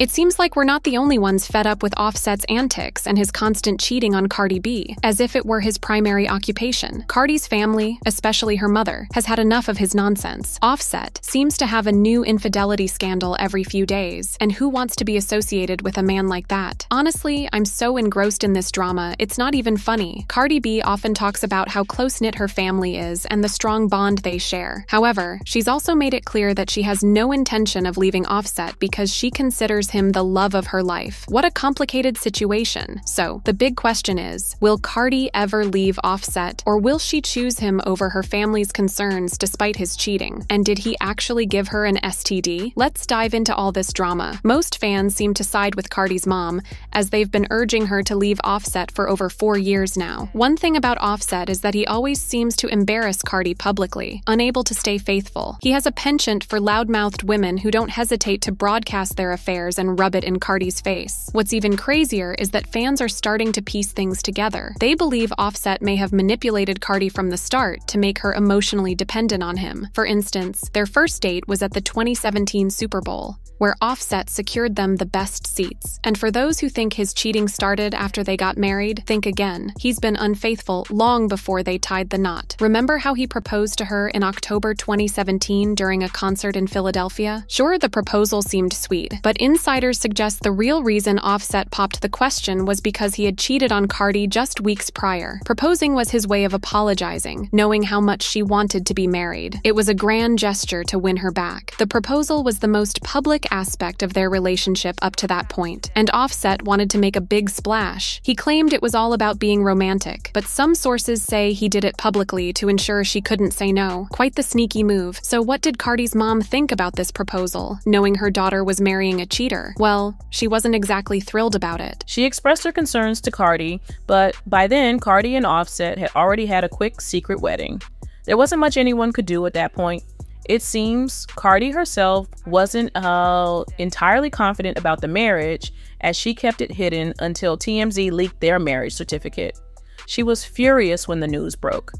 It seems like we're not the only ones fed up with Offset's antics and his constant cheating on Cardi B, as if it were his primary occupation. Cardi's family, especially her mother, has had enough of his nonsense. Offset seems to have a new infidelity scandal every few days, and who wants to be associated with a man like that? Honestly, I'm so engrossed in this drama, it's not even funny. Cardi B often talks about how close knit her family is and the strong bond they share. However, she's also made it clear that she has no intention of leaving Offset because she considers him the love of her life. What a complicated situation. So, the big question is will Cardi ever leave Offset, or will she choose him over her family's concerns despite his cheating? And did he actually give her an STD? Let's dive into all this drama. Most fans seem to side with Cardi's mom, as they've been urging her to leave Offset for over four years now. One thing about Offset is that he always seems to embarrass Cardi publicly, unable to stay faithful. He has a penchant for loudmouthed women who don't hesitate to broadcast their affairs and rub it in Cardi's face. What's even crazier is that fans are starting to piece things together. They believe Offset may have manipulated Cardi from the start to make her emotionally dependent on him. For instance, their first date was at the 2017 Super Bowl where Offset secured them the best seats. And for those who think his cheating started after they got married, think again. He's been unfaithful long before they tied the knot. Remember how he proposed to her in October 2017 during a concert in Philadelphia? Sure, the proposal seemed sweet, but insiders suggest the real reason Offset popped the question was because he had cheated on Cardi just weeks prior. Proposing was his way of apologizing, knowing how much she wanted to be married. It was a grand gesture to win her back. The proposal was the most public aspect of their relationship up to that point, and Offset wanted to make a big splash. He claimed it was all about being romantic, but some sources say he did it publicly to ensure she couldn't say no. Quite the sneaky move. So, what did Cardi's mom think about this proposal, knowing her daughter was marrying a cheater? Well, she wasn't exactly thrilled about it. She expressed her concerns to Cardi, but by then, Cardi and Offset had already had a quick secret wedding. There wasn't much anyone could do at that point, it seems Cardi herself wasn't uh, entirely confident about the marriage as she kept it hidden until TMZ leaked their marriage certificate. She was furious when the news broke.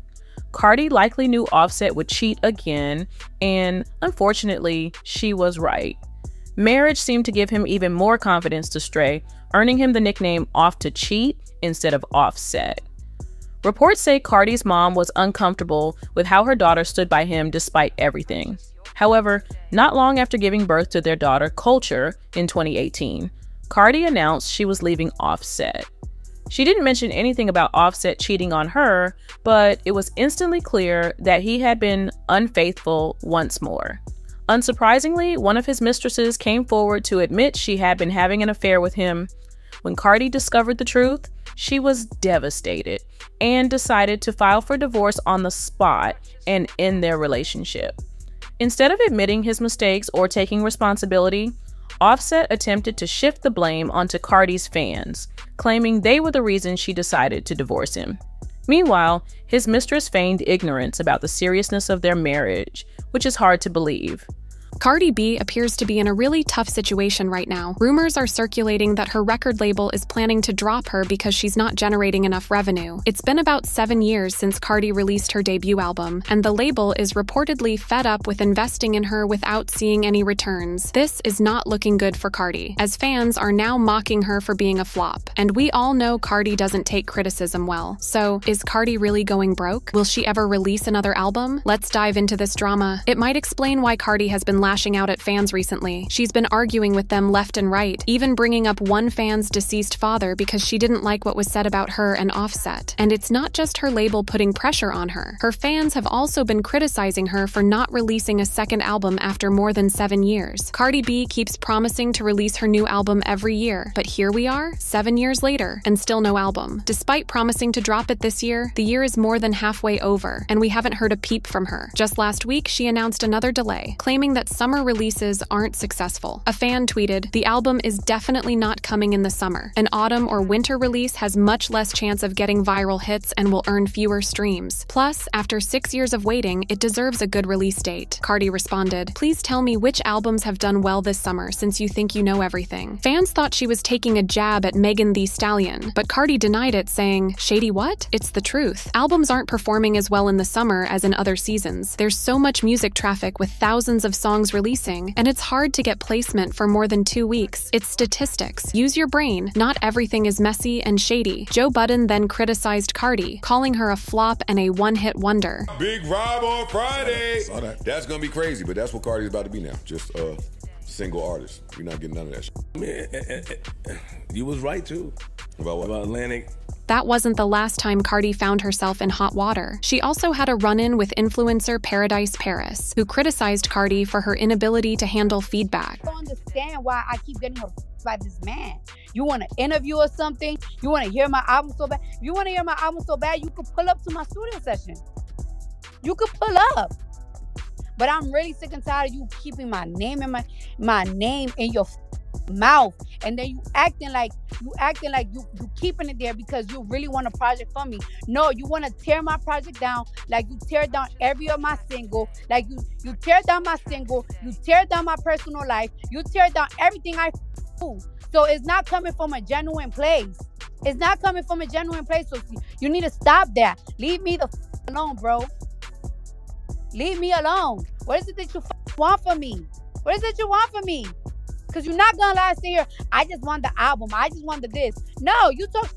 Cardi likely knew Offset would cheat again, and unfortunately, she was right. Marriage seemed to give him even more confidence to stray, earning him the nickname Off to Cheat instead of Offset. Reports say Cardi's mom was uncomfortable with how her daughter stood by him despite everything. However, not long after giving birth to their daughter, Culture, in 2018, Cardi announced she was leaving Offset. She didn't mention anything about Offset cheating on her, but it was instantly clear that he had been unfaithful once more. Unsurprisingly, one of his mistresses came forward to admit she had been having an affair with him. When Cardi discovered the truth, she was devastated and decided to file for divorce on the spot and end their relationship. Instead of admitting his mistakes or taking responsibility, Offset attempted to shift the blame onto Cardi's fans, claiming they were the reason she decided to divorce him. Meanwhile, his mistress feigned ignorance about the seriousness of their marriage, which is hard to believe. Cardi B appears to be in a really tough situation right now. Rumors are circulating that her record label is planning to drop her because she's not generating enough revenue. It's been about seven years since Cardi released her debut album, and the label is reportedly fed up with investing in her without seeing any returns. This is not looking good for Cardi, as fans are now mocking her for being a flop. And we all know Cardi doesn't take criticism well. So, is Cardi really going broke? Will she ever release another album? Let's dive into this drama. It might explain why Cardi has been lashing out at fans recently. She's been arguing with them left and right, even bringing up one fan's deceased father because she didn't like what was said about her and Offset. And it's not just her label putting pressure on her. Her fans have also been criticizing her for not releasing a second album after more than seven years. Cardi B keeps promising to release her new album every year, but here we are, seven years later, and still no album. Despite promising to drop it this year, the year is more than halfway over, and we haven't heard a peep from her. Just last week, she announced another delay, claiming that summer releases aren't successful. A fan tweeted, The album is definitely not coming in the summer. An autumn or winter release has much less chance of getting viral hits and will earn fewer streams. Plus, after six years of waiting, it deserves a good release date. Cardi responded, Please tell me which albums have done well this summer since you think you know everything. Fans thought she was taking a jab at Megan Thee Stallion, but Cardi denied it, saying, Shady what? It's the truth. Albums aren't performing as well in the summer as in other seasons. There's so much music traffic with thousands of songs songs releasing, and it's hard to get placement for more than two weeks. It's statistics. Use your brain. Not everything is messy and shady. Joe Budden then criticized Cardi, calling her a flop and a one hit wonder. Big Rob on Friday. That. That's going to be crazy, but that's what Cardi's about to be now. Just a uh, single artist. You're not getting none of that shit. Man, eh, eh, eh, you was right too. About what? About Atlantic that wasn't the last time Cardi found herself in hot water. She also had a run in with influencer Paradise Paris, who criticized Cardi for her inability to handle feedback. I don't understand why I keep getting her by this man. You want to interview or something? You want to hear my album so bad? If you want to hear my album so bad, you could pull up to my studio session. You could pull up. But I'm really sick and tired of you keeping my name in my my name in your mouth and then you acting like you acting like you you keeping it there because you really want a project from me. No you want to tear my project down like you tear down every of my single like you you tear down my single you tear down my personal life you tear down everything i do. So it's not coming from a genuine place. It's not coming from a genuine place so you need to stop that. Leave me the f- alone bro. Leave me alone. What is it that you want from me? What is it you want from me Cause you're not gonna last here. I just want the album. I just want the this. No, you talk.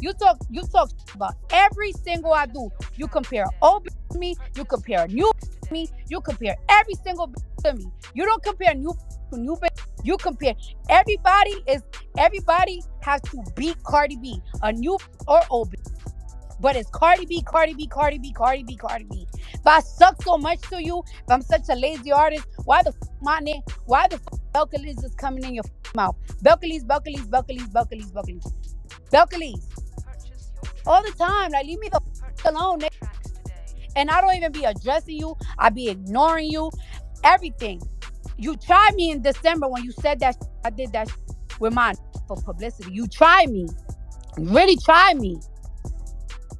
You talk. You talk about every single I do. You compare old to me. You compare new to me. You compare every single to me. You don't compare new to new. You compare. Everybody is. Everybody has to beat Cardi B, a new or old. But it's Cardi B, Cardi B, Cardi B, Cardi B, Cardi B. If I suck so much to you, if I'm such a lazy artist, why the f- my name? Why the f- Belcalis is coming in your mouth? Belcalis, Belcalis, Belcalis, Belcalis, Belcalis, Belcalis. All the time, like leave me the f- alone. And I don't even be addressing you. I be ignoring you. Everything. You tried me in December when you said that I did that with my for publicity. You tried me. really tried me.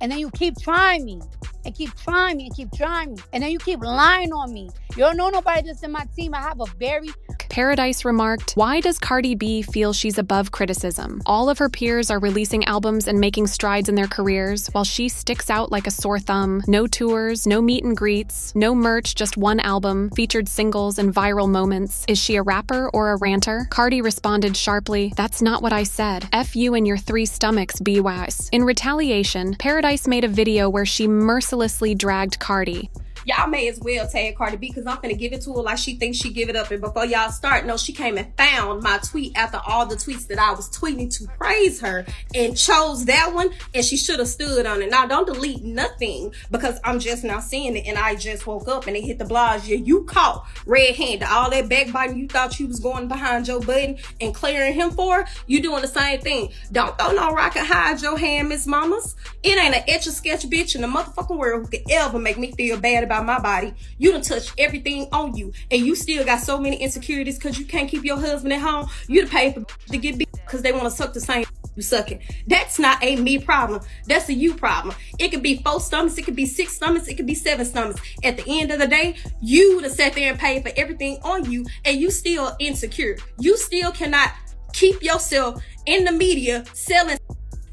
And then you keep trying me and keep trying me and keep trying me. And then you keep lying on me. You don't know nobody that's in my team. I have a very Paradise remarked, Why does Cardi B feel she's above criticism? All of her peers are releasing albums and making strides in their careers, while she sticks out like a sore thumb. No tours, no meet and greets, no merch, just one album, featured singles and viral moments. Is she a rapper or a ranter? Cardi responded sharply, That's not what I said. F you and your three stomachs, wise. In retaliation, Paradise made a video where she mercilessly dragged Cardi y'all may as well tag Cardi B because I'm gonna give it to her like she thinks she give it up. And before y'all start, no, she came and found my tweet after all the tweets that I was tweeting to praise her and chose that one and she should have stood on it. Now don't delete nothing because I'm just now seeing it and I just woke up and it hit the blogs. Yeah, you caught red-handed. All that backbiting you thought you was going behind Joe Budden and clearing him for, you doing the same thing. Don't throw no rock and hide your hand, Miss Mamas. It ain't an etch a sketch bitch in the motherfucking world who could ever make me feel bad about my body. You done touched everything on you. And you still got so many insecurities because you can't keep your husband at home. You to pay for to get beat because they want to suck the same you sucking. That's not a me problem. That's a you problem. It could be four stomachs. It could be six stomachs. It could be seven stomachs. At the end of the day, you to sit there and pay for everything on you and you still insecure. You still cannot keep yourself in the media selling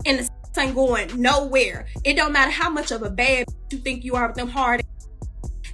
and the ain't going nowhere. It don't matter how much of a bad you think you are with them hard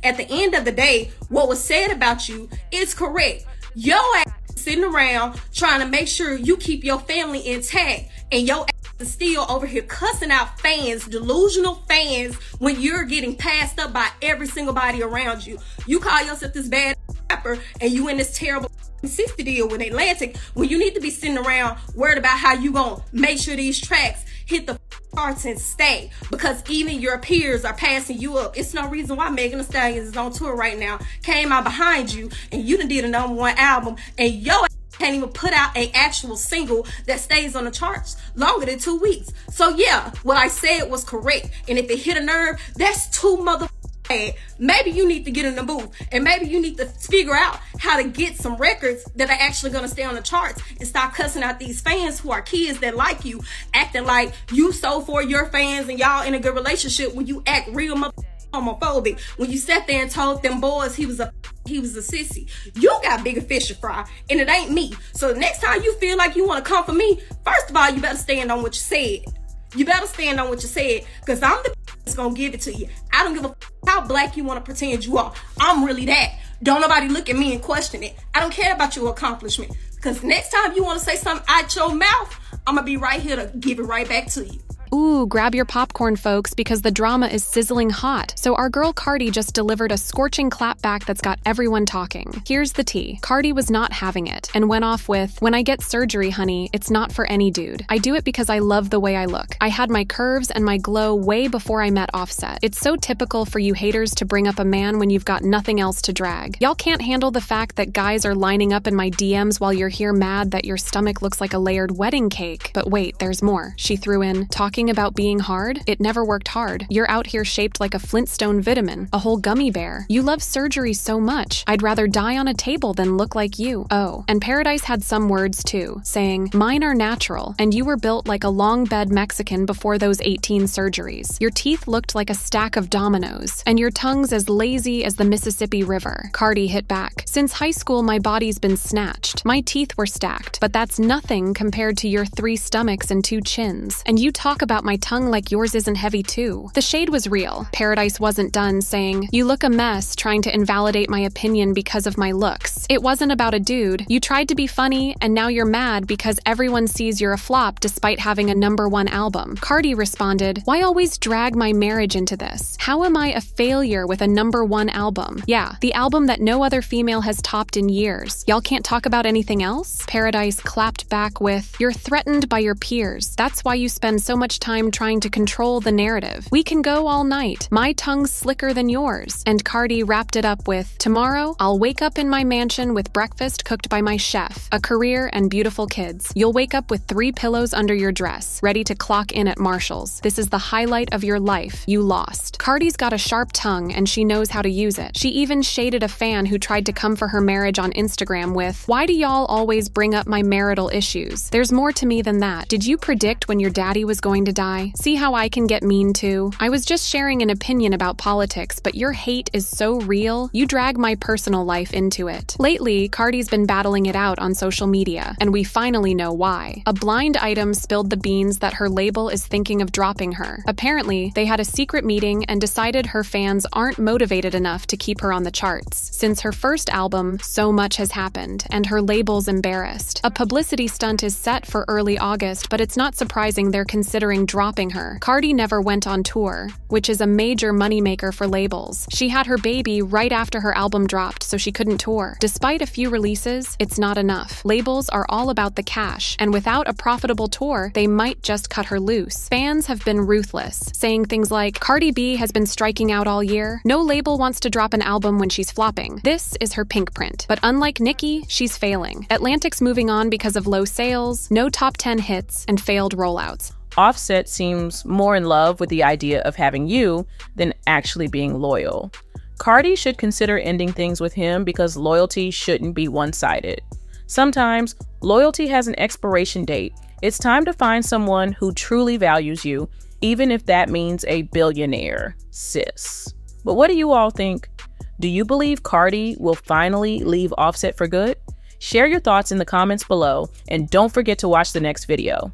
at the end of the day, what was said about you is correct. Your ass sitting around trying to make sure you keep your family intact and your ass is still over here cussing out fans, delusional fans, when you're getting passed up by every single body around you. You call yourself this bad rapper and you in this terrible 60 deal with Atlantic when you need to be sitting around worried about how you gonna make sure these tracks hit the charts and stay because even your peers are passing you up. It's no reason why Megan Thee Stallion is on tour right now, came out behind you, and you done did a number one album, and yo can't even put out a actual single that stays on the charts longer than two weeks. So yeah, what I said was correct. And if it hit a nerve, that's two mother maybe you need to get in the booth and maybe you need to figure out how to get some records that are actually going to stay on the charts and stop cussing out these fans who are kids that like you, acting like you so for your fans and y'all in a good relationship when you act real homophobic. When you sat there and told them boys he was a he was a sissy. You got bigger fish to fry, and it ain't me. So the next time you feel like you want to come for me, first of all, you better stand on what you said. You better stand on what you said, because I'm the that's gonna give it to you. I don't give a how black you want to pretend you are. I'm really that. don't nobody look at me and question it. I don't care about your accomplishment. Because next time you want to say something out your mouth, I'm going to be right here to give it right back to you. Ooh, grab your popcorn, folks, because the drama is sizzling hot. So, our girl Cardi just delivered a scorching clapback that's got everyone talking. Here's the tea Cardi was not having it and went off with When I get surgery, honey, it's not for any dude. I do it because I love the way I look. I had my curves and my glow way before I met Offset. It's so typical for you haters to bring up a man when you've got nothing else to drag. Y'all can't handle the fact that guys are lining up in my DMs while you're here mad that your stomach looks like a layered wedding cake. But wait, there's more. She threw in, talking about being hard, it never worked hard. You're out here shaped like a Flintstone vitamin, a whole gummy bear. You love surgery so much. I'd rather die on a table than look like you. Oh, and Paradise had some words too, saying, Mine are natural, and you were built like a long bed Mexican before those 18 surgeries. Your teeth looked like a stack of dominoes, and your tongue's as lazy as the Mississippi River. Cardi hit back. Since high school, my body's been snatched. My teeth were stacked, but that's nothing compared to your three stomachs and two chins. And you talk about my tongue like yours isn't heavy too. The shade was real. Paradise wasn't done saying, You look a mess trying to invalidate my opinion because of my looks. It wasn't about a dude. You tried to be funny, and now you're mad because everyone sees you're a flop despite having a number one album. Cardi responded, Why always drag my marriage into this? How am I a failure with a number one album? Yeah, the album that no other female has topped in years. Y'all can't talk about anything else? Paradise clapped back with, You're threatened by your peers. That's why you spend so much time trying to control the narrative. We can go all night. My tongue's slicker than yours. And Cardi wrapped it up with Tomorrow, I'll wake up in my mansion with breakfast cooked by my chef, a career, and beautiful kids. You'll wake up with three pillows under your dress, ready to clock in at Marshall's. This is the highlight of your life. You lost. Cardi's got a sharp tongue and she knows how to use it. She even shaded a fan who tried to come for her marriage on Instagram with, Why do y'all always bring up my marital issues? There's more to me than that. Did you predict when your daddy was going to die? See how I can get mean too? I was just sharing an opinion about politics, but your hate is so real, you drag my personal life into it. Lately, Cardi's been battling it out on social media, and we finally know why. A blind item spilled the beans that her label is thinking of dropping her. Apparently, they had a secret meeting and decided her fans aren't motivated enough to keep her on the charts. Since her first album, so much has happened, and her label's embarrassed. A publicity stunt is set for early August, but it's not surprising they're considering dropping her. Cardi never went on tour, which is a major moneymaker for labels. She had her baby right after her album dropped, so she couldn't tour. Despite a few releases, it's not enough. Labels are all about the cash, and without a profitable tour, they might just cut her loose. Fans have been ruthless, saying things like, Cardi B has been striking out all year. No label wants to drop an album when she's flopping. This is her Pinkprint. But unlike Nicki, she's failing. Atlantic's moving on because of low sales, no top 10 hits, and failed rollouts. Offset seems more in love with the idea of having you than actually being loyal. Cardi should consider ending things with him because loyalty shouldn't be one sided. Sometimes, loyalty has an expiration date. It's time to find someone who truly values you, even if that means a billionaire, sis. But what do you all think? Do you believe Cardi will finally leave Offset for good? Share your thoughts in the comments below, and don't forget to watch the next video.